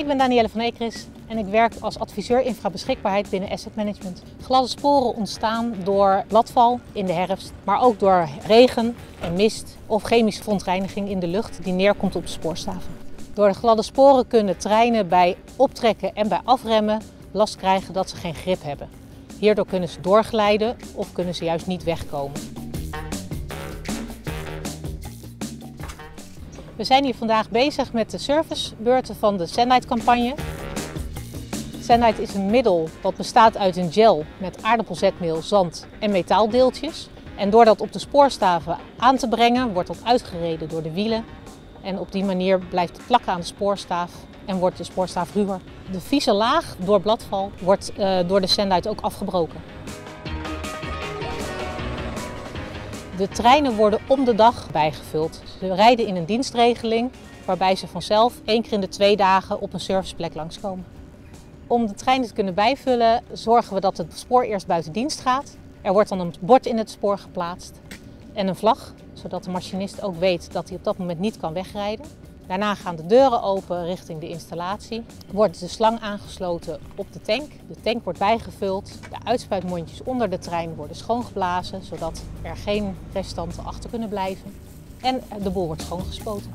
Ik ben Danielle van Ekris en ik werk als adviseur infrabeschikbaarheid binnen Asset Management. Gladde sporen ontstaan door bladval in de herfst, maar ook door regen en mist of chemische verontreiniging in de lucht die neerkomt op de spoorstaven. Door de gladde sporen kunnen treinen bij optrekken en bij afremmen last krijgen dat ze geen grip hebben. Hierdoor kunnen ze doorglijden of kunnen ze juist niet wegkomen. We zijn hier vandaag bezig met de servicebeurten van de Sendite-campagne. Sendite is een middel dat bestaat uit een gel met aardappelzetmeel, zand en metaaldeeltjes. En door dat op de spoorstaven aan te brengen, wordt dat uitgereden door de wielen. En op die manier blijft het plakken aan de spoorstaaf en wordt de spoorstaaf ruwer. De vieze laag door bladval wordt uh, door de Sendite ook afgebroken. De treinen worden om de dag bijgevuld. Ze rijden in een dienstregeling waarbij ze vanzelf één keer in de twee dagen op een serviceplek langskomen. Om de treinen te kunnen bijvullen zorgen we dat het spoor eerst buiten dienst gaat. Er wordt dan een bord in het spoor geplaatst en een vlag, zodat de machinist ook weet dat hij op dat moment niet kan wegrijden. Daarna gaan de deuren open richting de installatie. Wordt de slang aangesloten op de tank. De tank wordt bijgevuld. De uitspuitmondjes onder de trein worden schoongeblazen, zodat er geen restanten achter kunnen blijven. En de boel wordt schoongespoten.